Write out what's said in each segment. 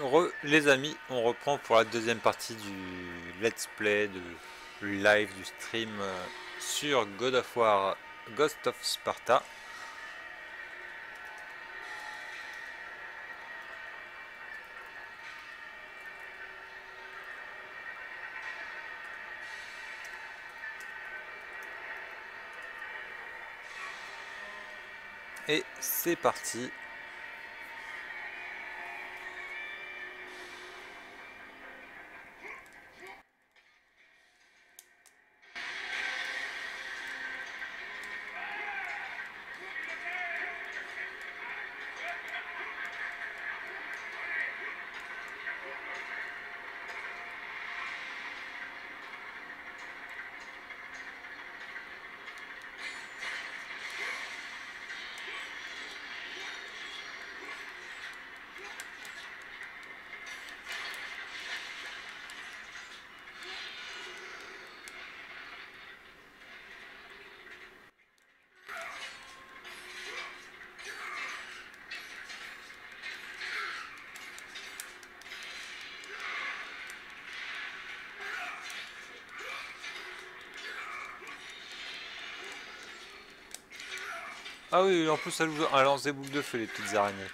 Re, les amis, on reprend pour la deuxième partie du let's play, de live, du stream euh, sur God of War Ghost of Sparta. Et c'est parti Ah oui, en plus ça lance des boucles de feu les petites araignées.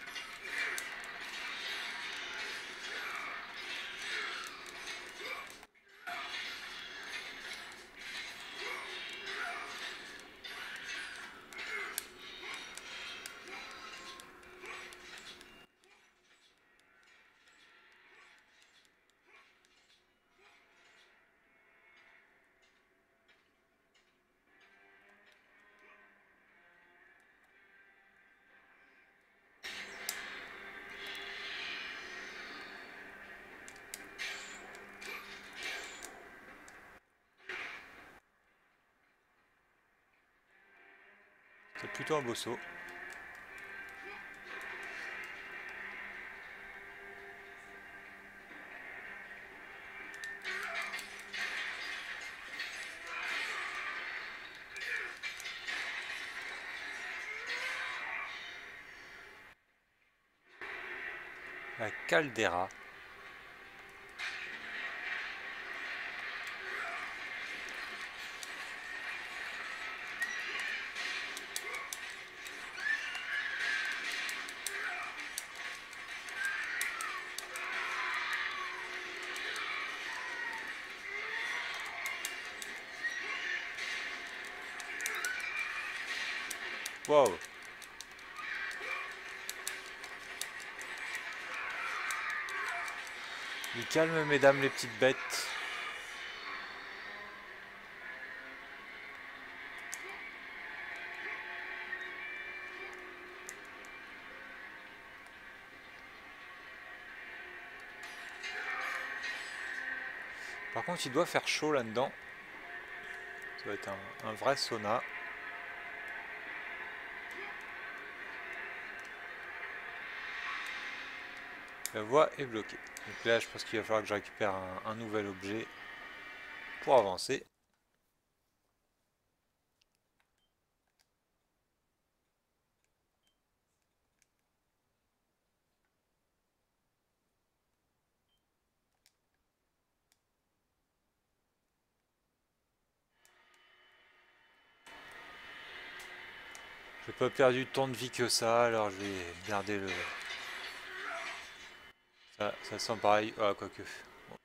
Un. La caldeira. Wow. Du calme, mesdames les petites bêtes. Par contre, il doit faire chaud là-dedans. Ça va être un, un vrai sauna. La voie est bloquée. Donc là, je pense qu'il va falloir que je récupère un, nouvel objet pour avancer. J'ai pas perdu tant de vie que ça, alors je vais garder le, ça, sent pareil. Ah, quoique.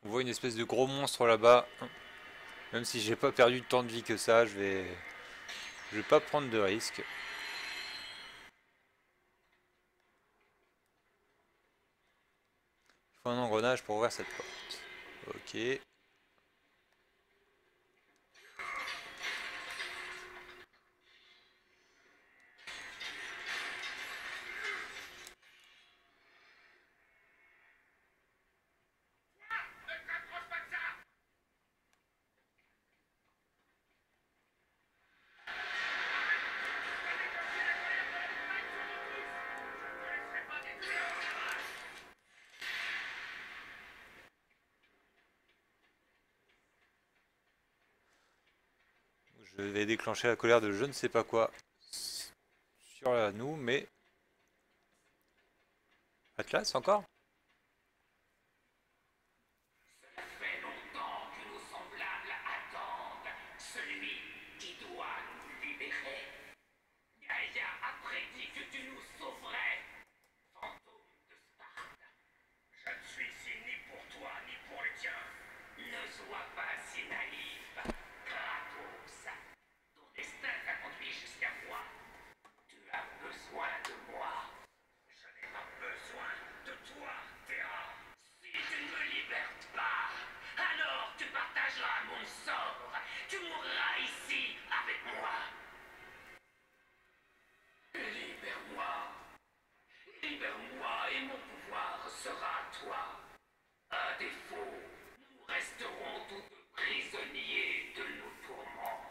On voit une espèce de gros monstre là-bas. Même si j'ai pas perdu tant de vie que ça, je vais... Je vais pas prendre de risque. Il faut un engrenage pour ouvrir cette porte. Ok. Déclencher la colère de je ne sais pas quoi sur nous, mais... Atlas encore et mon pouvoir sera à toi. À défaut, nous resterons tous prisonniers de nos tourments.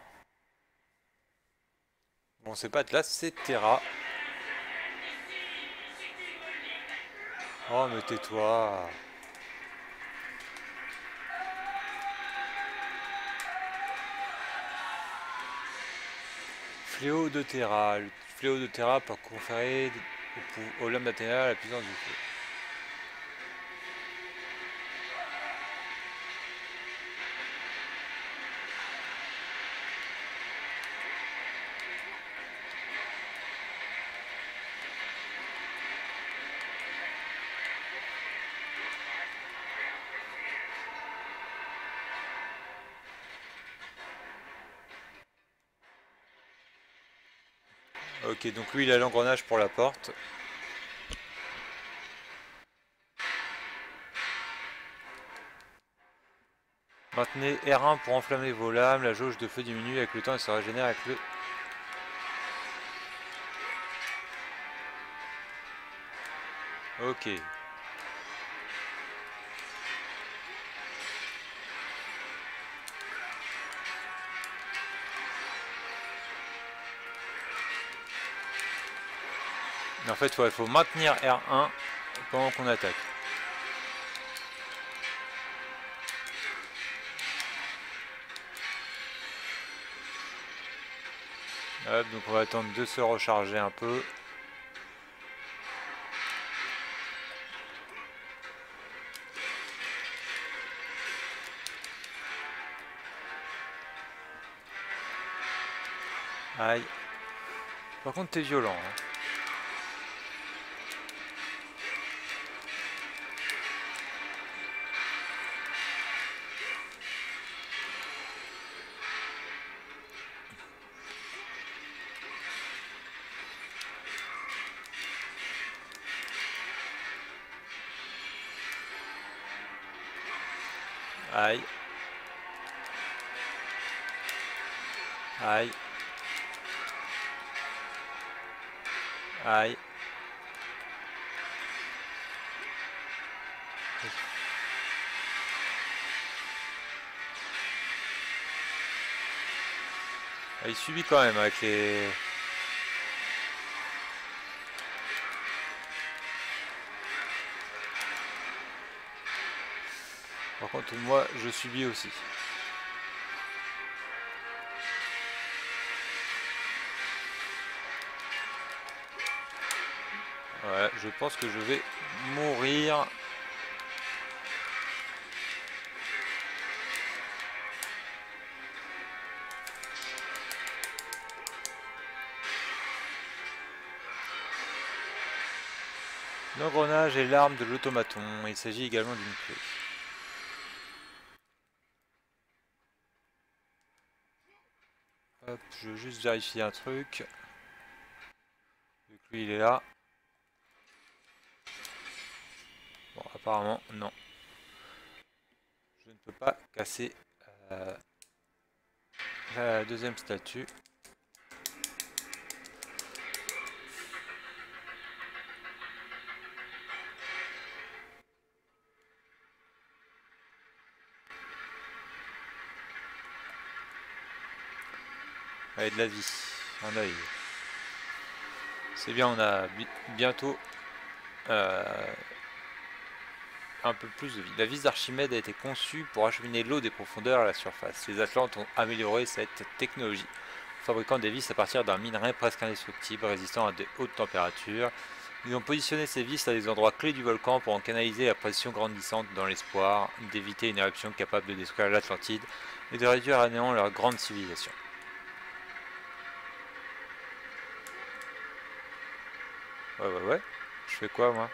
C'est pas là, c'est Terra. Oh, mais tais-toi. Fléau de Terra. Le fléau de Terra peut conférer au, au l'homme d'Athéna la puissance du feu. Ok, donc lui il a l'engrenage pour la porte. Maintenez R1 pour enflammer vos lames, la jauge de feu diminue avec le temps et se régénère avec le... Ok. En fait, il faut maintenir R1 pendant qu'on attaque. Hop, donc on va attendre de se recharger un peu. Aïe. Par contre, t'es violent. Hein. Aïe. Aïe. Aïe. Il subit quand même avec les... Par contre, moi, je subis aussi. Ouais, je pense que je vais mourir. L'engrenage est l'arme de l'automaton. Il s'agit également d'une clé. Je veux juste vérifier un truc. Que lui il est là. Bon, apparemment, non. Je ne peux pas casser euh, la deuxième statue. De la vie. Un. C'est bien, on a bientôt euh, un peu plus de vie. La vis d'Archimède a été conçue pour acheminer l'eau des profondeurs à la surface. Les Atlantes ont amélioré cette technologie, fabriquant des vis à partir d'un minerai presque indestructible, résistant à de hautes températures. Ils ont positionné ces vis à des endroits clés du volcan pour en canaliser la pression grandissante dans l'espoir d'éviter une éruption capable de détruire l'Atlantide et de réduire à néant leur grande civilisation. Ouais, ouais, ouais. Je fais quoi, moi?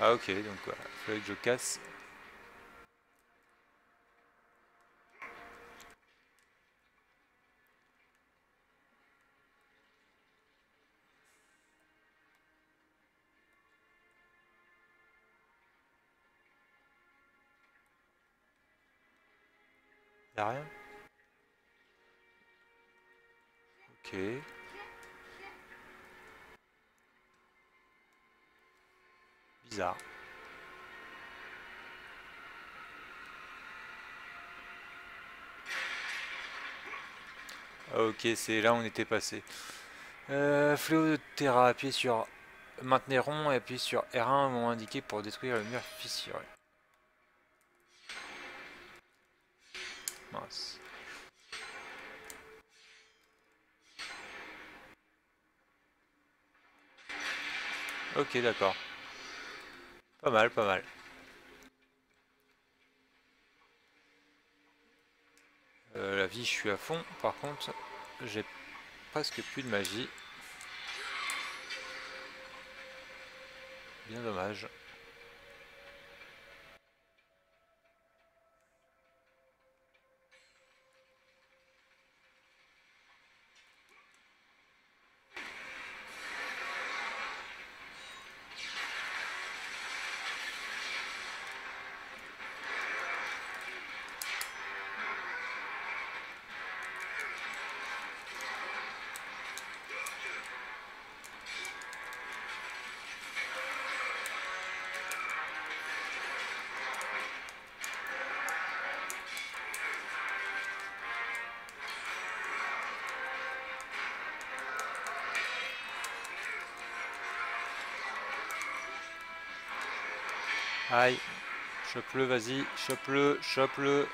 Ah ok, donc voilà, il fallait que je casse Ok. Bizarre. Ok, c'est là où on était passé. Euh, fléau de Terra, appuyez sur maintenir rond et appuyez sur R1 au moment indiqué pour détruire le mur fissuré. Ok, d'accord. Pas mal, pas mal. Euh, la vie, je suis à fond. Par contre, j'ai presque plus de magie. Bien dommage. Aïe. Chope-le, vas-y. Chope-le, chope-le.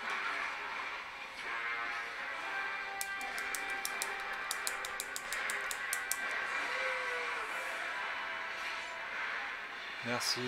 Merci.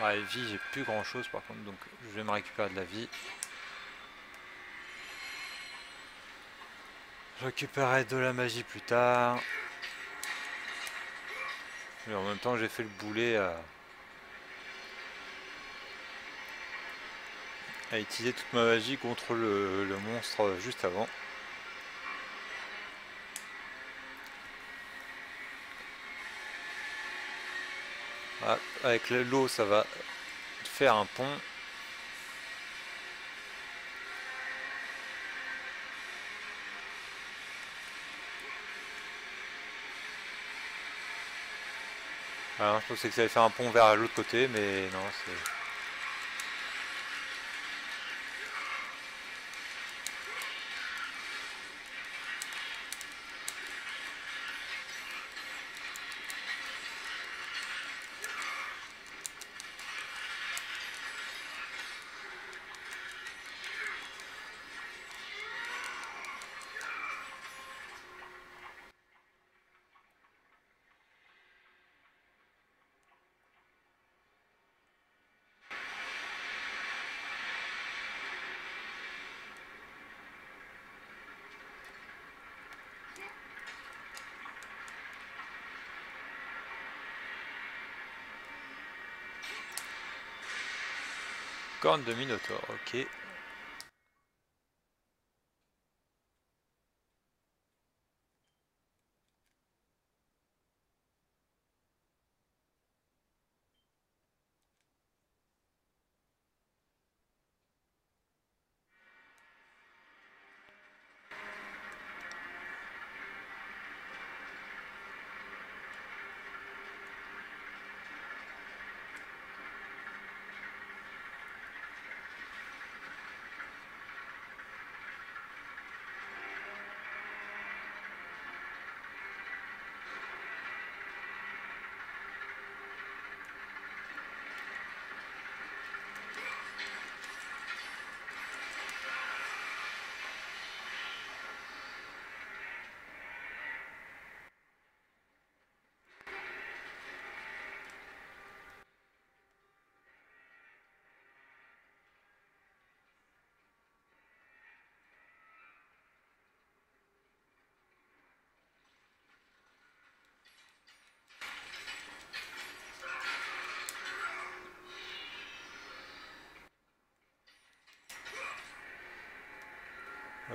Ouais, vie, j'ai plus grand chose par contre, donc je vais me récupérer de la vie. Je récupérerai de la magie plus tard. Et en même temps, j'ai fait le boulet à... utiliser toute ma magie contre le monstre juste avant. Ah, avec l'eau, ça va faire un pont. Alors, je pensais que ça allait faire un pont vers l'autre côté, mais non, c'est... Corne de Minotaur, ok.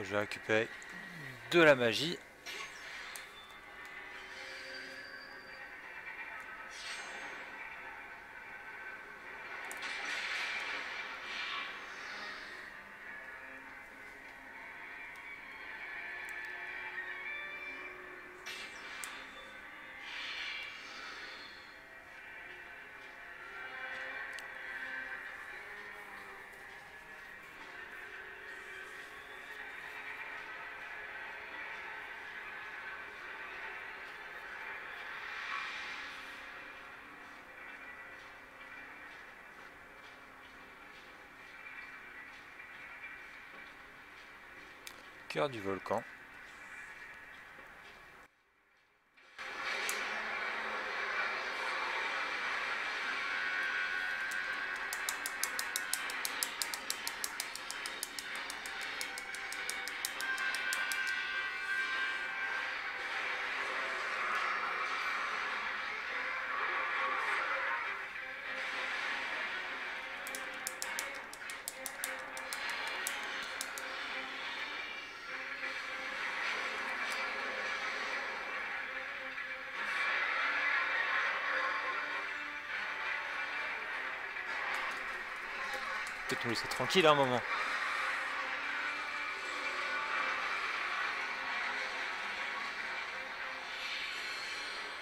Je vais récupérer de la magie. Du volcan. Peut-être nous laisser tranquille un moment.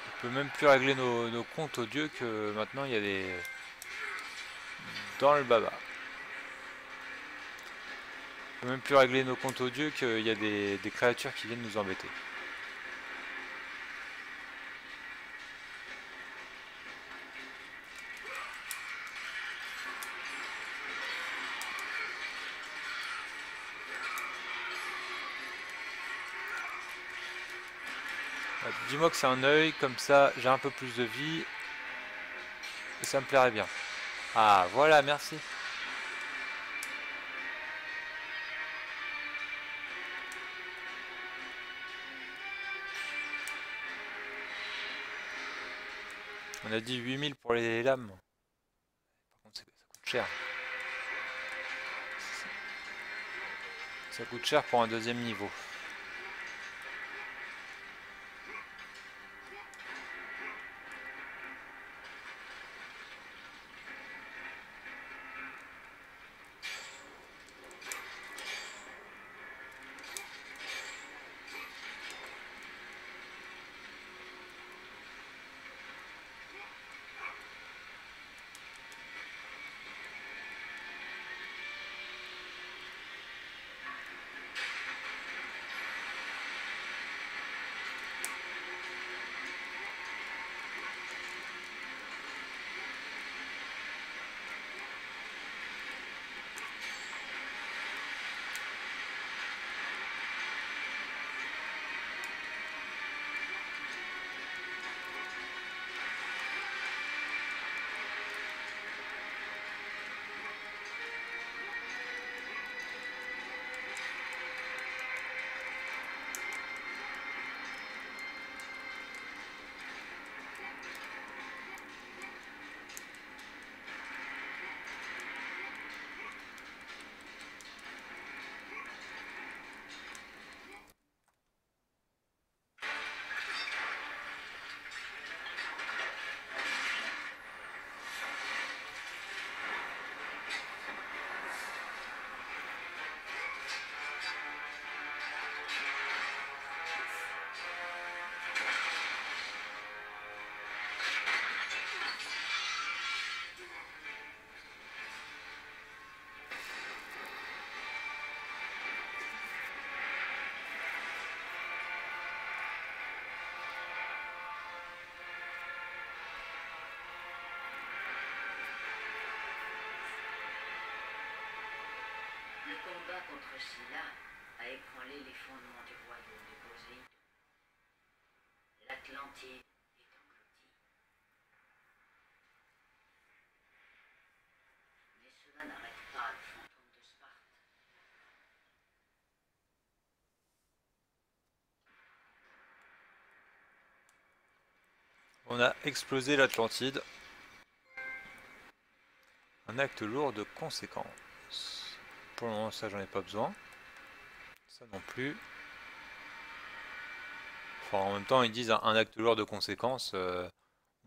On peut même plus régler nos, nos comptes aux dieux que maintenant il y a des... Dans le baba. On peut même plus régler nos comptes aux dieux qu'il y a des créatures qui viennent nous embêter. Dis-moi que c'est un œil, comme ça j'ai un peu plus de vie. Et ça me plairait bien. Ah voilà, merci. On a dit 8000 pour les lames. Par contre, ça coûte cher. Ça coûte cher pour un deuxième niveau. Contre Scylla a ébranlé les fondements du royaume de Poséidon. L'Atlantide est engloutie. Mais cela n'arrête pas le fantôme de Sparte. On a explosé l'Atlantide. Un acte lourd de conséquences. Pour le moment, ça, j'en ai pas besoin. Ça non plus. Enfin, en même temps, ils disent un, acte lourd de conséquences. euh,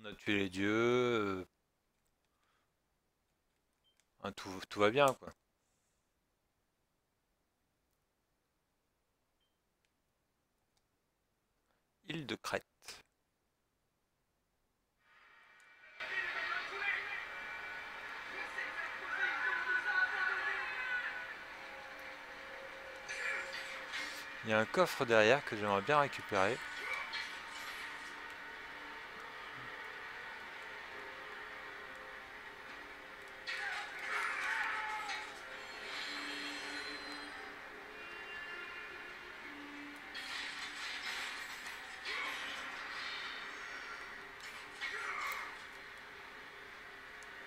on a tué les dieux. euh, hein, tout, tout va bien, quoi. Île de Crète. Il y a un coffre derrière que j'aimerais bien récupérer.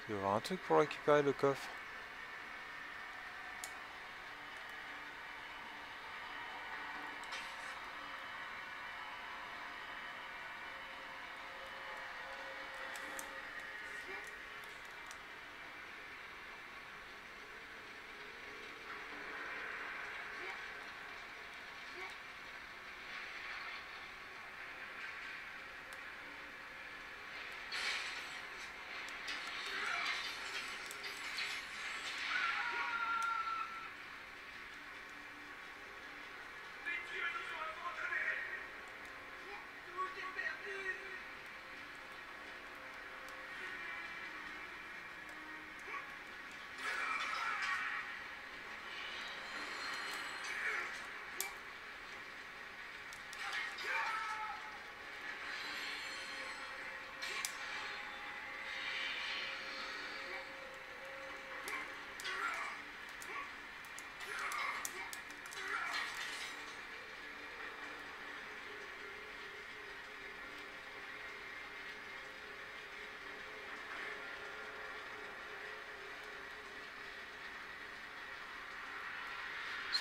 Il y avoir un truc pour récupérer le coffre?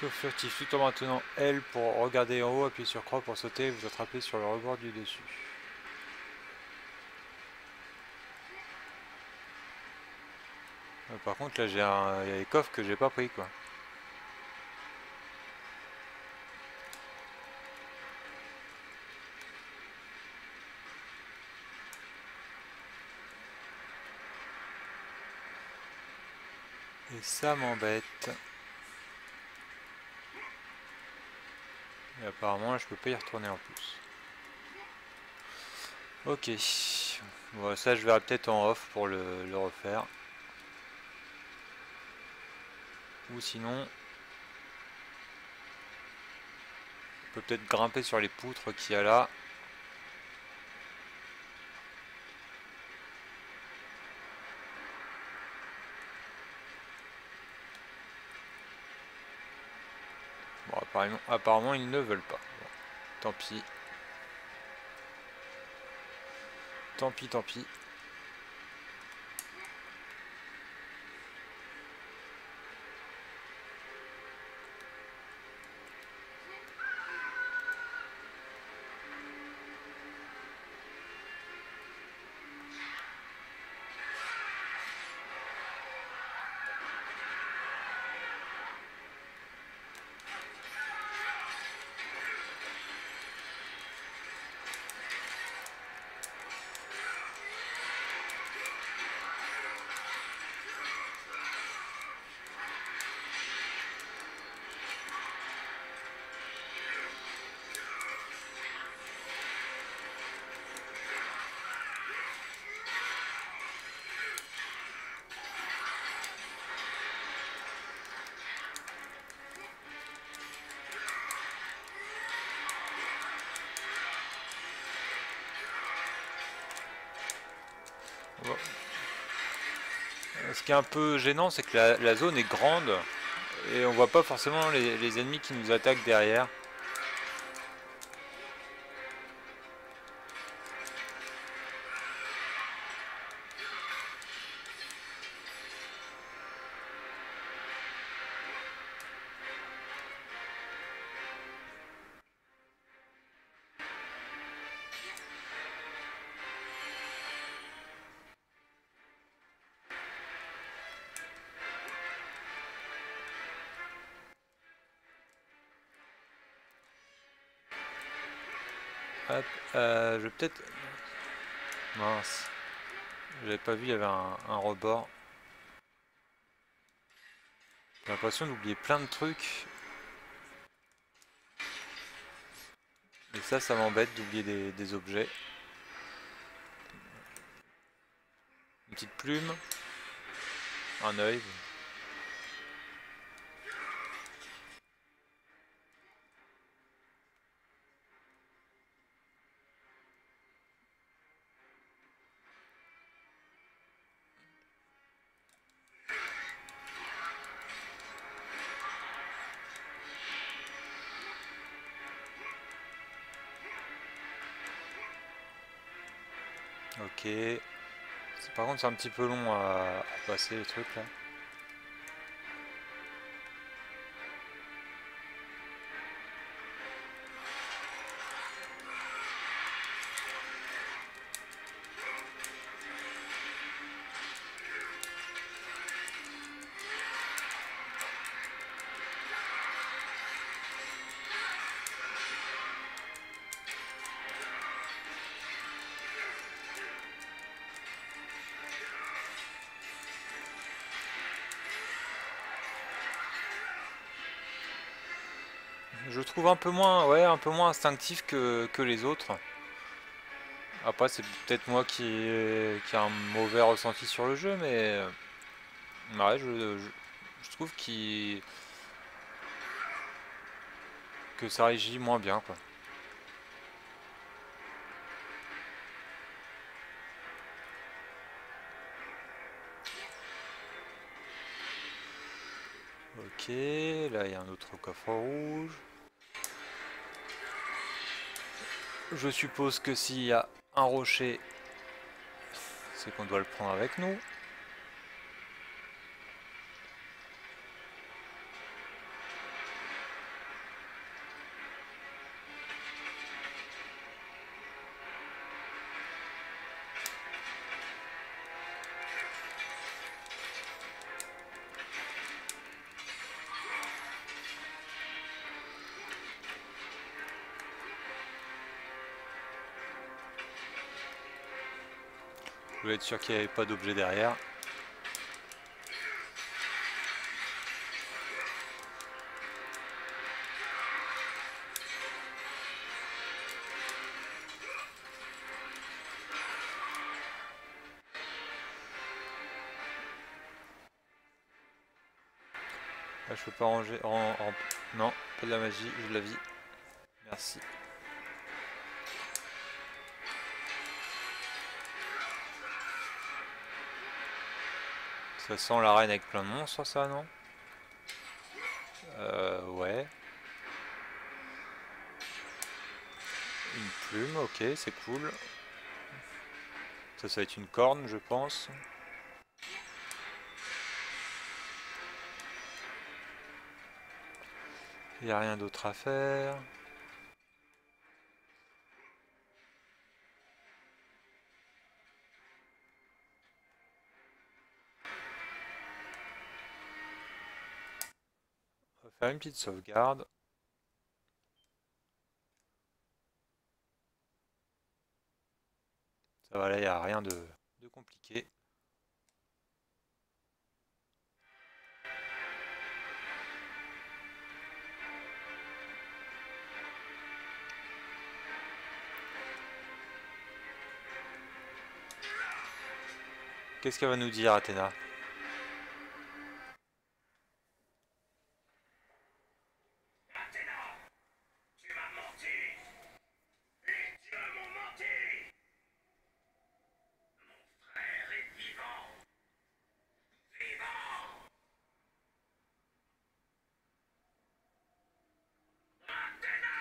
Sauf furtif, tout en maintenant L pour regarder en haut, appuyez sur croix pour sauter et vous attraper sur le rebord du dessus. Euh, Par contre là j'ai un... il y a des coffres que j'ai pas pris quoi. Et ça m'embête. Et apparemment là je peux pas y retourner en plus. Ok. Bon, ça je verrai peut-être en off pour le, le refaire. Ou sinon... On peut peut-être grimper sur les poutres qu'il y a là. Bon, apparemment, ils ne veulent pas. Tant pis. Tant pis, tant pis. Ce qui est un peu gênant, c'est que la, zone est grande et on voit pas forcément les ennemis qui nous attaquent derrière. J'avais pas vu, il y avait un, rebord. J'ai l'impression d'oublier plein de trucs. Et ça, ça m'embête d'oublier des, des objets. Une petite plume. Un œil. Contre, c'est un petit peu long à, à passer le truc là. Trouve un peu moins, ouais, un peu moins instinctif que, que les autres. Après, c'est peut-être moi qui, qui a un mauvais ressenti sur le jeu, mais euh, je trouve qu'il que ça régit moins bien, quoi. Ok, là il y a un autre coffre rouge. Je suppose que s'il y a un rocher, c'est qu'on doit le prendre avec nous. Voulais être sûr qu'il n'y avait pas d'objet derrière. Là, je peux pas ranger. ren- Non, pas de la magie, j'ai de la vie. Merci. Ça sent l'arène avec plein de monstres, ça, non? Euh, ouais. Une plume, ok, c'est cool. Ça, ça va être une corne, je pense. Il n'y a rien d'autre à faire. Faire une petite sauvegarde. Ça va, là, il n'y a rien de, compliqué. Qu'est-ce qu'elle va nous dire, Athéna, tu m'as menti. Les dieux m'ont menti. Mon frère est vivant. Vivant. Athéna.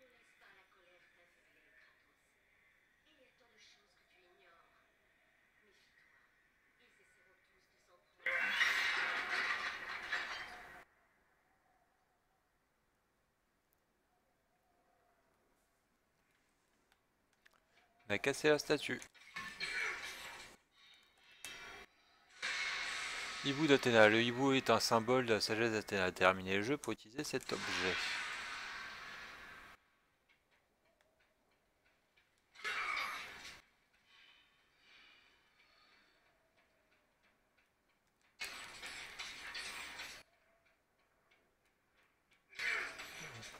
Ne laisse pas la colère t'aveugler, Kratos. Il y a tant de choses que tu ignores. Méfie-toi. Ils essaieront tous de s'en prendre. On a cassé la statue. Hibou d'Athéna. Le hibou est un symbole de la sagesse d'Athéna. Terminez le jeu pour utiliser cet objet.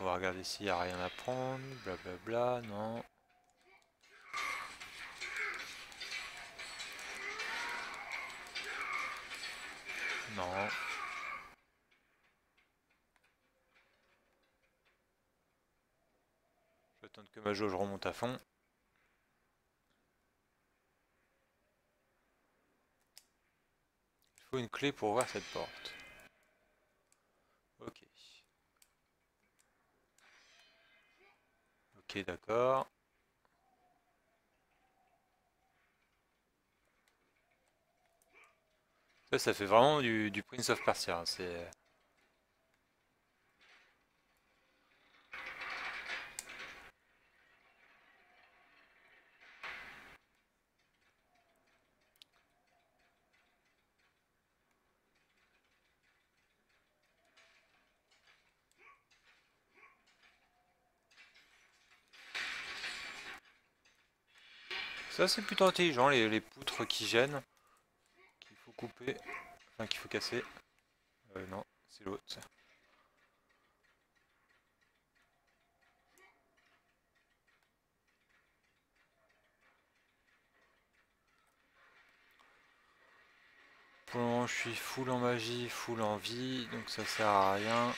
On va regarder s'il n'y a rien à prendre. Blablabla, non. Non. Je vais attendre que ma jauge remonte à fond. Il faut une clé pour ouvrir cette porte. Ok. Ok, d'accord. Ça, ça fait vraiment du, du Prince of Persia. hein, C'est... Ça, c'est plutôt intelligent, les, les poutres qui gênent. Couper. Enfin, qu'il faut casser. Euh, non, c'est l'autre. Pour le moment, je suis full en magie, full en vie, donc ça sert à rien.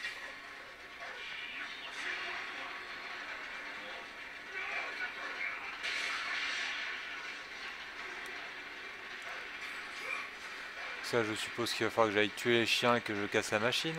Je suppose qu'il va falloir que j'aille tuer les chiens et que je casse la machine.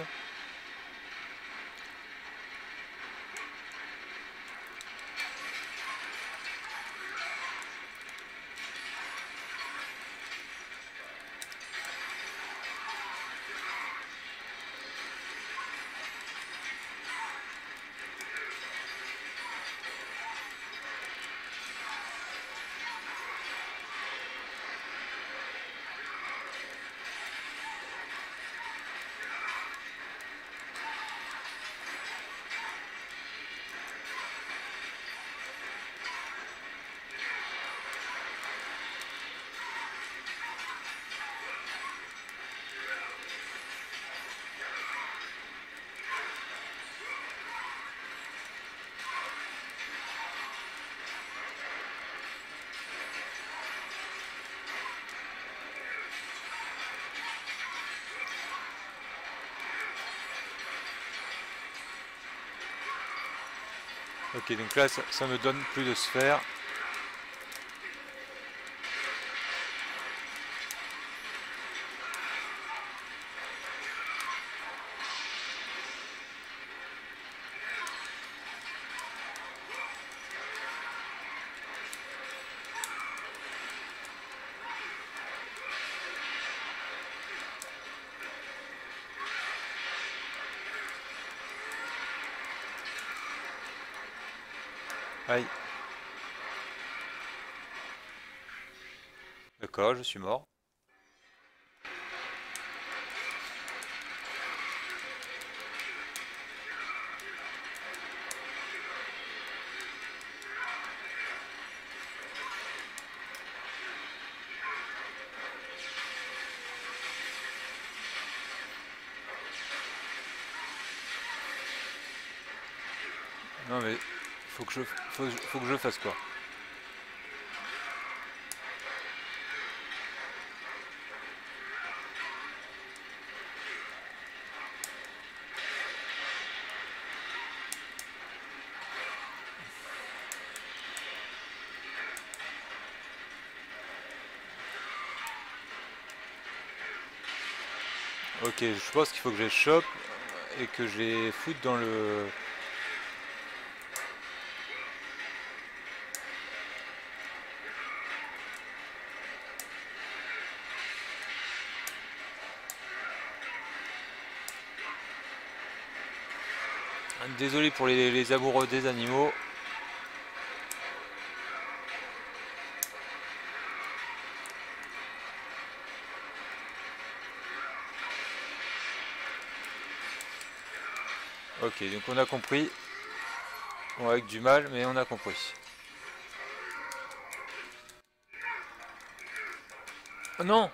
Ok, donc là, ça, ça me donne plus de sphères. D'accord, je suis mort. Je faut, faut que je fasse quoi. Ok, je pense qu'il faut que je les chope et que je les foute dans le... désolé pour les, amoureux des animaux. Ok, donc on a compris. Bon, avec du mal, mais on a compris. Oh non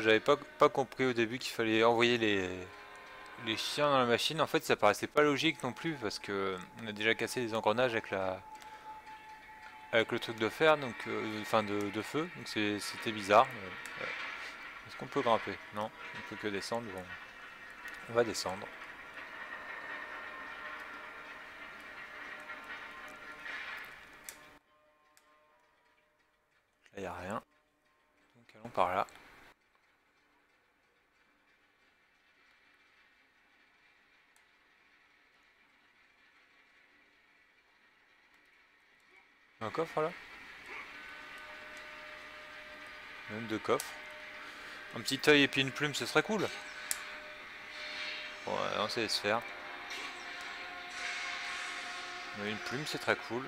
J'avais pas, compris au début qu'il fallait envoyer les, chiens dans la machine. En fait, ça paraissait pas logique non plus parce que on a déjà cassé les engrenages avec le truc de fer, donc euh, enfin de, feu. Donc c'était bizarre. Est-ce qu'on peut grimper? Non, on peut que descendre. Bon, on va descendre. Là, y a rien. Donc allons par là. Un coffre là? Même deux coffres. Un petit œil et puis une plume, ce serait cool. On sait faire. Mais une plume, c'est très cool.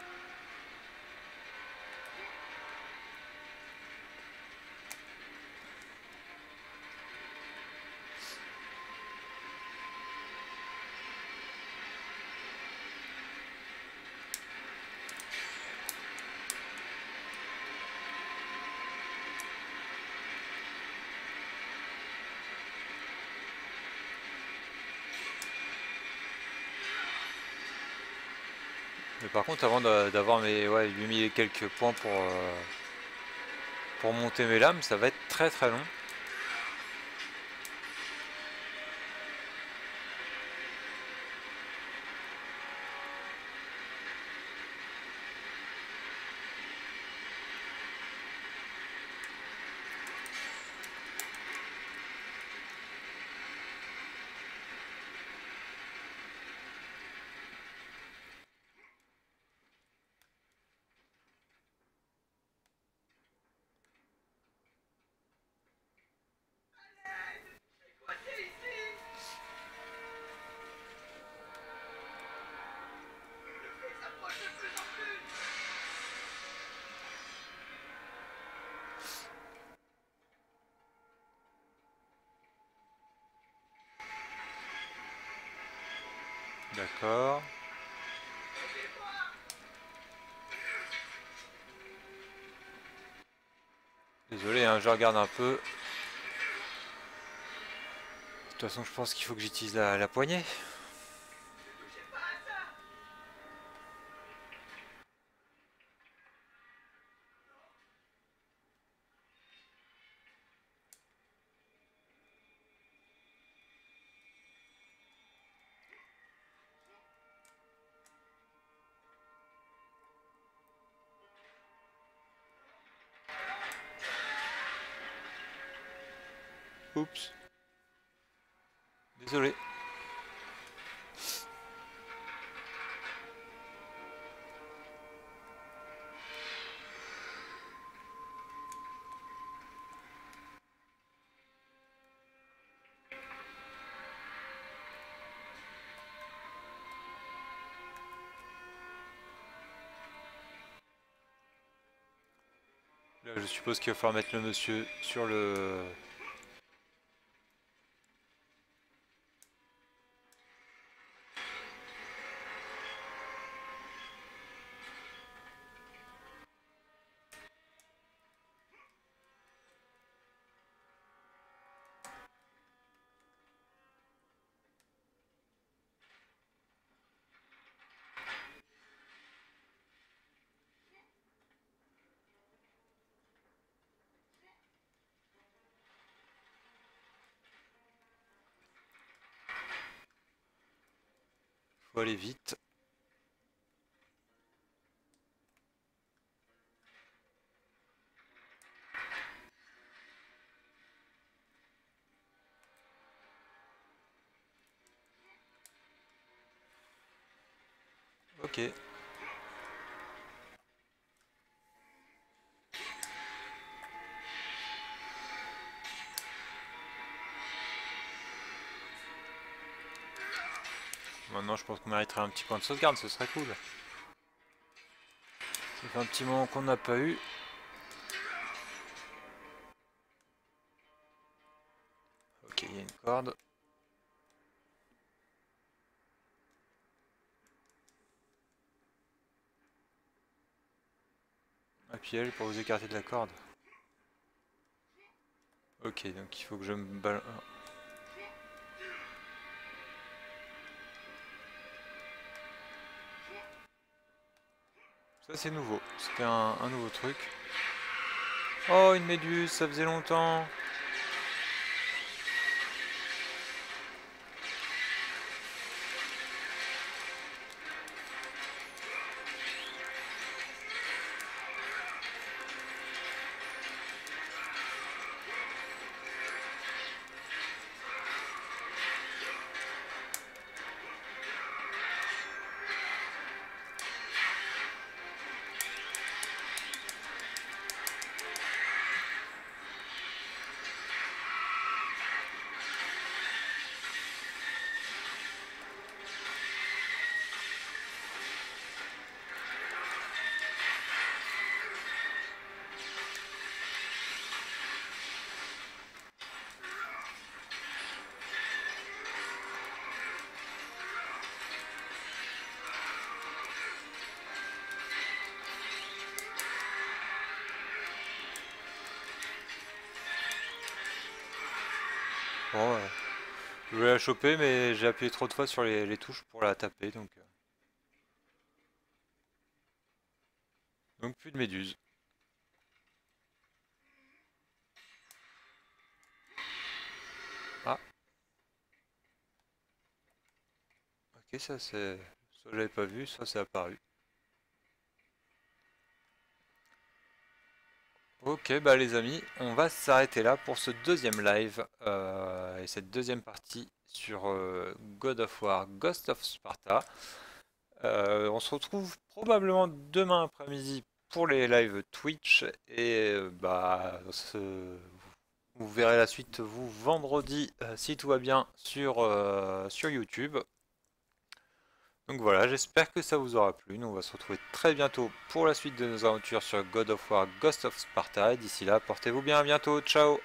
Par contre, avant d'avoir mes ouais, 8000 et quelques points pour, euh, pour monter mes lames, ça va être très très long. D'accord. Désolé, hein, je regarde un peu. De toute façon, je pense qu'il faut que j'utilise la, la poignée. Je suppose qu'il va falloir mettre le monsieur sur le... Faut aller vite. Ok. Je pense qu'on mériterait un petit point de sauvegarde, ce serait cool. Ça fait un petit moment qu'on n'a pas eu. Ok, il y a une corde. Appuyez pour vous écarter de la corde. Ok, donc il faut que je me balance. C'est nouveau, c'était un, nouveau truc. Oh une méduse, ça faisait longtemps. Je voulais la choper, mais j'ai appuyé trop de fois sur les, touches pour la taper, donc... euh. Donc plus de méduses. Ah. Ok, ça c'est... Soit je l'avais pas vu, soit c'est apparu. Ok, bah les amis, on va s'arrêter là pour ce deuxième live euh, et cette deuxième partie sur euh, God of War Ghost of Sparta. Euh, on se retrouve probablement demain après-midi pour les lives Twitch et bah vous verrez la suite vous vendredi si tout va bien sur, sur YouTube. Donc voilà, j'espère que ça vous aura plu. Nous, on va se retrouver très bientôt pour la suite de nos aventures sur God of War Ghost of Sparta. D'ici là, portez-vous bien, à bientôt, ciao